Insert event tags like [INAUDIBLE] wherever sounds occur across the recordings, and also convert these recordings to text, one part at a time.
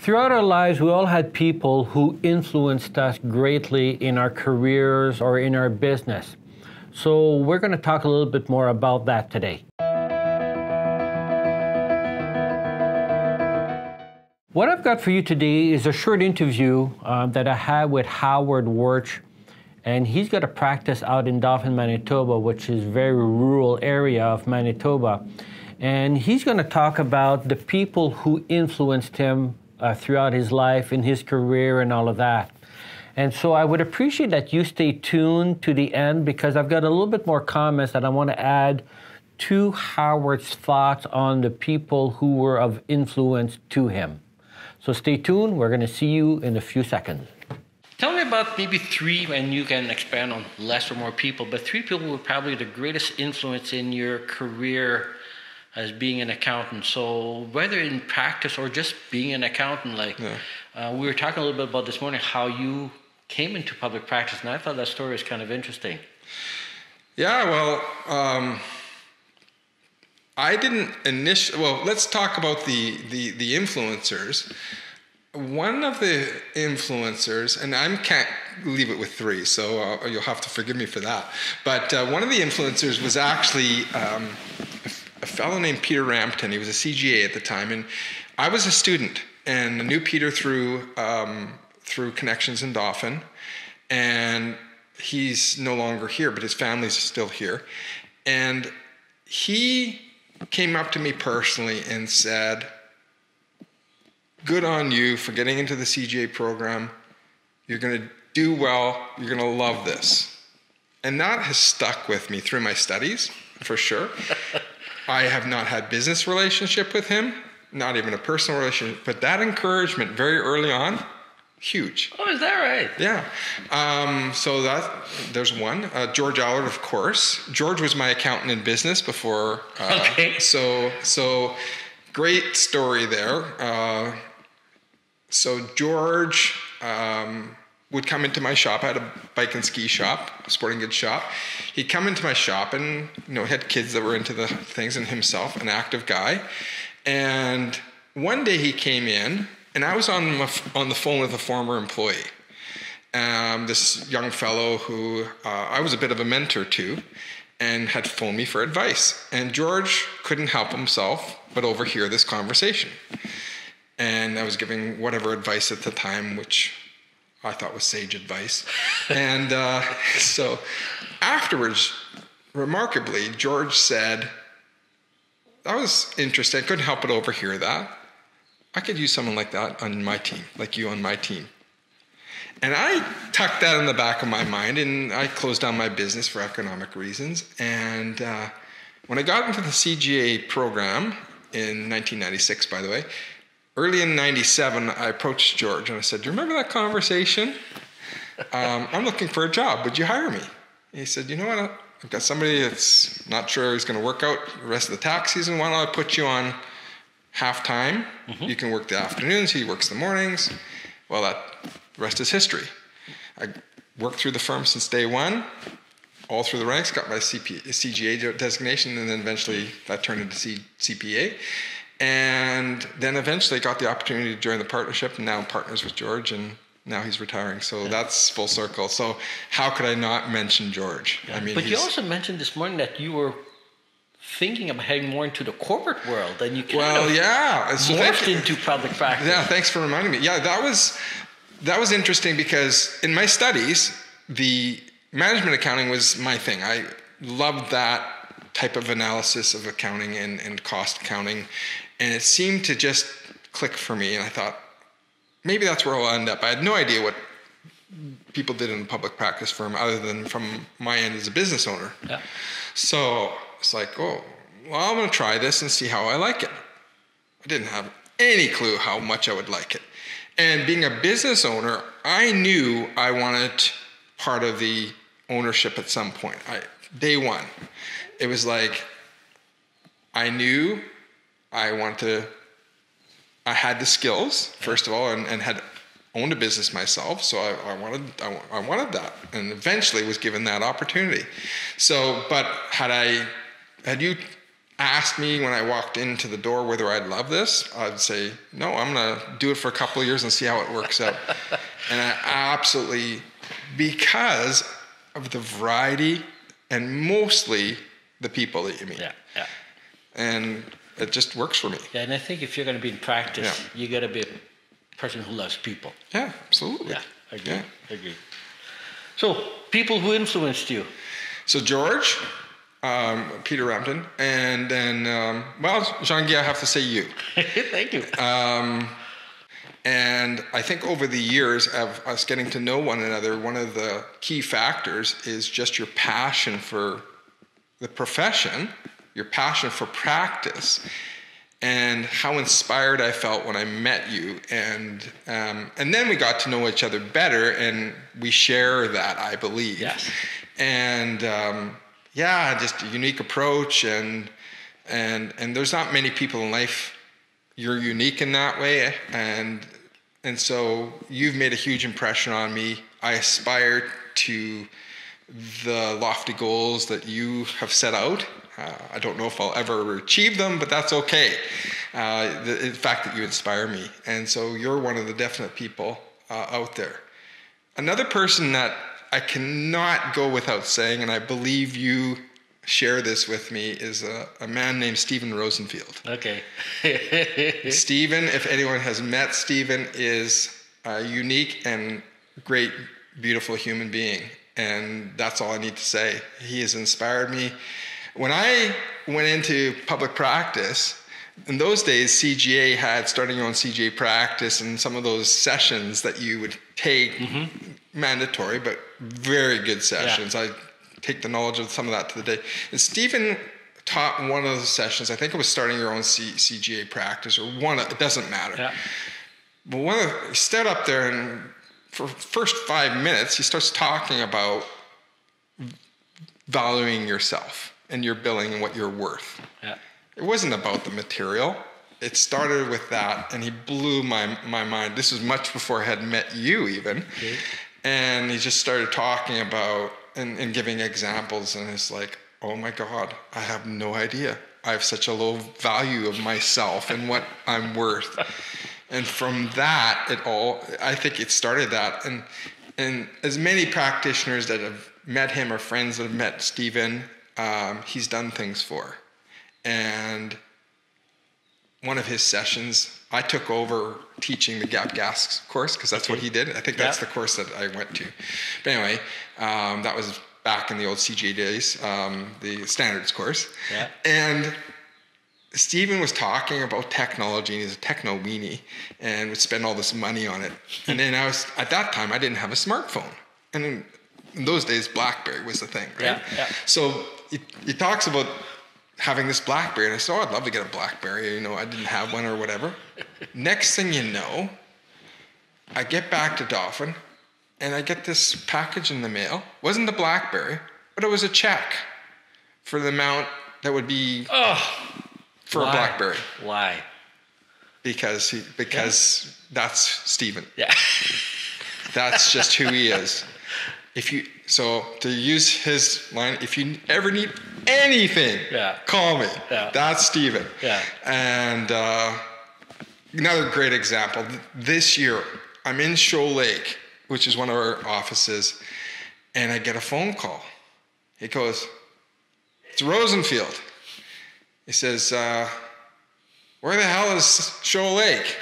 Throughout our lives, we all had people who influenced us greatly in our careers or in our business. So, we're going to talk a little bit more about that today. What I've got for you today is a short interview uh, that I had with Howard Wirch, and he's got a practice out in Dauphin, Manitoba, which is a very rural area of Manitoba. And he's going to talk about the people who influenced him uh, throughout his life, in his career, and all of that. And so I would appreciate that you stay tuned to the end because I've got a little bit more comments that I want to add to Howard's thoughts on the people who were of influence to him. So stay tuned. We're going to see you in a few seconds. Tell me about maybe three, and you can expand on less or more people, but three people were probably the greatest influence in your career as being an accountant. So whether in practice or just being an accountant, like yeah. uh, we were talking a little bit about this morning, how you came into public practice, and I thought that story was kind of interesting. Yeah, well, um, I didn't initially. Well, let's talk about the the the influencers. One of the influencers, and I can't leave it with three, so uh, you'll have to forgive me for that. But uh, one of the influencers was actually um, a fellow named Peter Rampton. He was a CGA at the time, and I was a student, and knew Peter through um, through connections in Dauphin, and he's no longer here, but his family's still here, and he came up to me personally and said, "Good on you for getting into the CGA program. You're going to do well. You're going to love this." And that has stuck with me through my studies, for sure. [LAUGHS] I have not had business relationship with him, not even a personal relationship, but that encouragement very early on, huge. Oh, is that right? Yeah. Um, so that there's one. Uh, George Allard, of course. George was my accountant in business before. Uh, okay. So so great story there. Uh, so George. Um, would come into my shop. I had a bike and ski shop, sporting goods shop. He'd come into my shop and you know had kids that were into the things and himself, an active guy. And one day he came in, and I was on my, on the phone with a former employee. Um, this young fellow who uh, I was a bit of a mentor to, and had phoned me for advice. And George couldn't help himself but overhear this conversation. And I was giving whatever advice at the time, which I thought was sage advice. and uh, [LAUGHS] so afterwards, remarkably, George said, That was interesting. I couldn't help but overhear that. I could use someone like that on my team, like you on my team. And I tucked that in the back of my mind and I closed down my business for economic reasons. And uh, when I got into the CGA program in 1996, by the way, early in 97, I approached George and I said, Do you remember that conversation? Um, I'm looking for a job. Would you hire me? He said, You know what? I've got somebody that's not sure he's going to work out the rest of the tax season. Why don't I put you on half time? Mm-hmm. You can work the afternoons, he works the mornings. Well, that the rest is history. I worked through the firm since day one, all through the ranks, got my CP, CGA designation, and then eventually that turned into C, CPA and then eventually got the opportunity to join the partnership and now partners with George and now he's retiring. So yeah. that's full circle. So how could I not mention George? Yeah. I mean, but you also mentioned this morning that you were thinking about heading more into the corporate world and you kind well, of yeah. So morphed into public practice. Yeah, thanks for reminding me. Yeah, that was that was interesting because in my studies, the management accounting was my thing. I loved that type of analysis of accounting and, and cost accounting and it seemed to just click for me. And I thought, maybe that's where I'll end up. I had no idea what people did in a public practice firm other than from my end as a business owner. Yeah. So it's like, oh, well, I'm going to try this and see how I like it. I didn't have any clue how much I would like it. And being a business owner, I knew I wanted part of the ownership at some point. I, day one, it was like I knew I wanted to, I had the skills, first of all, and, and had owned a business myself. So I, I wanted, I, I, wanted that and eventually was given that opportunity. So, but had I, had you asked me when I walked into the door whether I'd love this, I'd say, no, I'm going to do it for a couple of years and see how it works out. [LAUGHS] and I absolutely, because of the variety and mostly the people that you meet. Yeah, yeah. And it just works for me. Yeah, and I think if you're going to be in practice, Yeah. you got to be a person who loves people. Yeah, absolutely. Yeah, I agree. Yeah. I agree. So, people who influenced you. So George, um, Peter Rampton, and then, um, well, Jean-Guy, I have to say you. [LAUGHS] Thank you. Um, and I think over the years of us getting to know one another, one of the key factors is just your passion for the profession, your passion for practice, and how inspired I felt when I met you. And um, and then we got to know each other better, and we share that, I believe. Yes. And um, yeah, just a unique approach, and and and there's not many people in life you're unique in that way and and so you've made a huge impression on me i aspire to the lofty goals that you have set out. Uh, i don't know if i'll ever achieve them but that's okay. Uh, the, the fact that you inspire me. And so you're one of the definite people uh, out there. Another person that i cannot go without saying and i believe you share this with me is a, a man named stephen rosenfield. Okay. [LAUGHS] Stephen, if anyone has met Stephen, is a unique and great, beautiful human being. And that's all I need to say. He has inspired me. When I went into public practice, in those days, CGA had starting your own CGA practice and some of those sessions that you would take, mm-hmm. mandatory, but very good sessions. I take the knowledge of some of that to the day. And Stephen taught one of the sessions. I think it was starting your own C- CGA practice or one. Of, it doesn't matter. yeah. But one of the, he stood up there and for first five minutes he starts talking about valuing yourself and your billing and what you're worth. Yeah. It wasn't about the material. It started with that, and he blew my my mind. This was much before I had met you, even. And he just started talking about and, and giving examples, and it's like, oh my God, I have no idea. I have such a low value of myself and what I'm worth. And from that, it all, I think it started that. And, and as many practitioners that have met him or friends that have met Stephen, um, he's done things for. And one of his sessions, I took over teaching the GAAP GAAS course because that's what he did. I think that's Yeah. the course that I went to. But anyway, um, that was back in the old CGA days, um, the standards course. Yeah. And Stephen was talking about technology and he's a techno weenie and would spend all this money on it. and then I was, at that time, I didn't have a smartphone. And in, in those days, Blackberry was the thing, right? Yeah, yeah. So he, he talks about having this Blackberry. And I said, oh, I'd love to get a Blackberry. You know, I didn't have one or whatever. [LAUGHS] Next thing you know, I get back to Dauphin and I get this package in the mail. It wasn't the BlackBerry, but it was a check for the amount that would be Oh, for a? BlackBerry Why? because he because that's Stephen. Yeah. [LAUGHS] That's just who he is. If you so to use his line, if you ever need anything, Yeah. call me. Yeah. That's Stephen. Yeah. And uh, another great example. This year, I'm in Shoal Lake, which is one of our offices, and I get a phone call. He goes, "It's Rosenfield." He says, uh, "Where the hell is Shoal Lake?"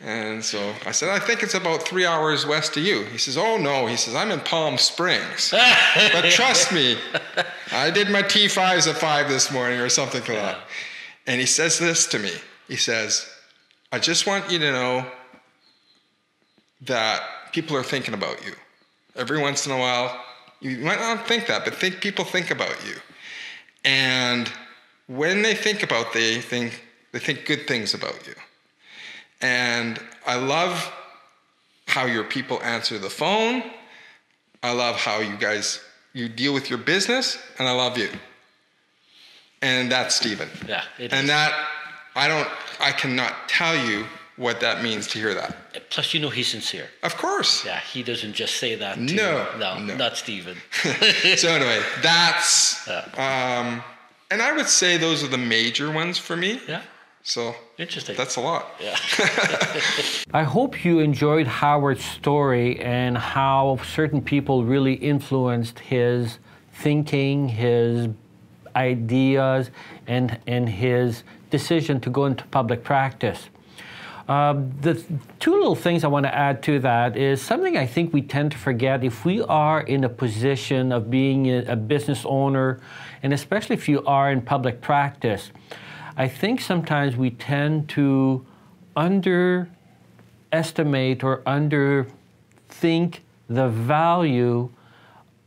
And so I said, I think it's about three hours west of you. He says, Oh no. He says, I'm in Palm Springs. but [LAUGHS] trust me, I did my T5s at five this morning or something like that. And he says this to me. He says, I just want you to know that people are thinking about you. Every once in a while, you might not think that, but think people think about you. And when they think about they think they think good things about you. And I love how your people answer the phone. I love how you guys you deal with your business, and I love you. And that's Stephen. Yeah, it and is. that I don't I cannot tell you what that means to hear that. Plus, you know he's sincere. Of course. Yeah, he doesn't just say that. No, you. no, no. not Stephen. [LAUGHS] so anyway, that's [LAUGHS] Yeah. um, and I would say those are the major ones for me. Yeah. So Interesting. that's a lot. Yeah. [LAUGHS] I hope you enjoyed Howard's story and how certain people really influenced his thinking, his ideas, and, and his decision to go into public practice. Uh, the two little things I want to add to that is something I think we tend to forget if we are in a position of being a business owner, and especially if you are in public practice. I think sometimes we tend to underestimate or underthink the value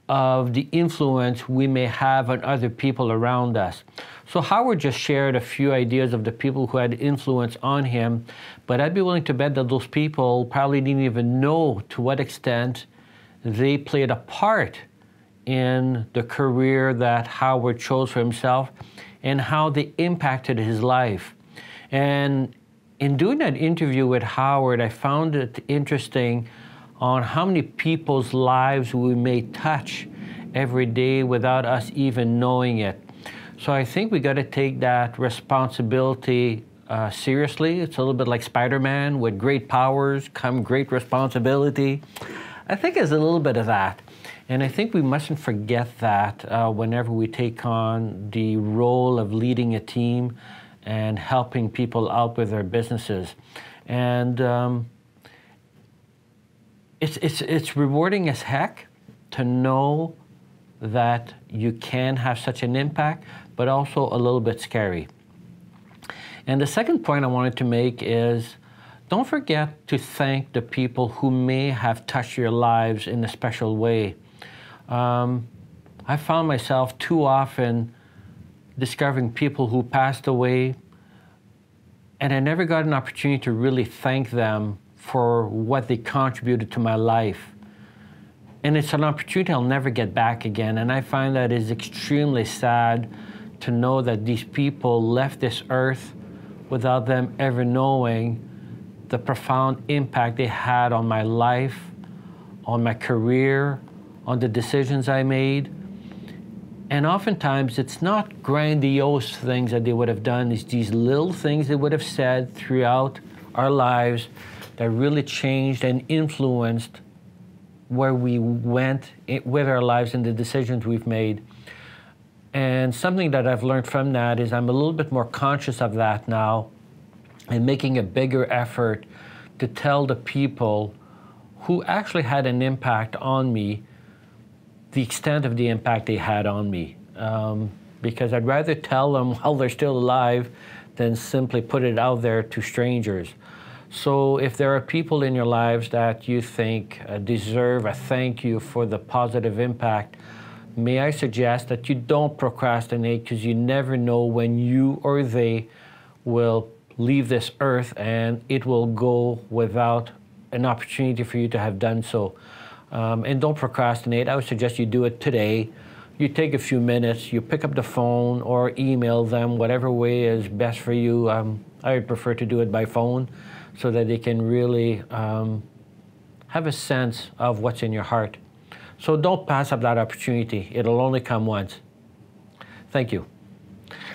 of the influence we may have on other people around us. So Howard just shared a few ideas of the people who had influence on him, but I'd be willing to bet that those people probably didn't even know to what extent they played a part in the career that Howard chose for himself and how they impacted his life. And in doing that interview with Howard, I found it interesting on how many people's lives we may touch every day without us even knowing it. So I think we got to take that responsibility uh, seriously. It's a little bit like Spider Man with great powers come great responsibility. I think there's a little bit of that. And I think we mustn't forget that uh, whenever we take on the role of leading a team and helping people out with their businesses. And um, it's, it's, it's rewarding as heck to know that you can have such an impact, but also a little bit scary. And the second point I wanted to make is don't forget to thank the people who may have touched your lives in a special way. Um, I found myself too often discovering people who passed away, and I never got an opportunity to really thank them for what they contributed to my life. And it's an opportunity I'll never get back again. And I find that is extremely sad to know that these people left this earth without them ever knowing the profound impact they had on my life, on my career, on the decisions I made. And oftentimes, it's not grandiose things that they would have done, it's these little things they would have said throughout our lives that really changed and influenced where we went with our lives and the decisions we've made. And something that I've learned from that is I'm a little bit more conscious of that now and making a bigger effort to tell the people who actually had an impact on me the extent of the impact they had on me. Um, because I'd rather tell them [LAUGHS] while they're still alive than simply put it out there to strangers. So if there are people in your lives that you think uh, deserve a thank you for the positive impact, may I suggest that you don't procrastinate because you never know when you or they will leave this earth and it will go without an opportunity for you to have done so. Um, and don't procrastinate. I would suggest you do it today. You take a few minutes, you pick up the phone or email them, whatever way is best for you. Um, I would prefer to do it by phone so that they can really um, have a sense of what's in your heart. So don't pass up that opportunity. It'll only come once. Thank you.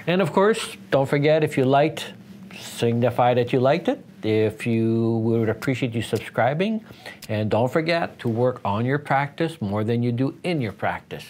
And of course, don't forget if you liked, signify that you liked it. If you would appreciate you subscribing. And don't forget to work on your practice more than you do in your practice.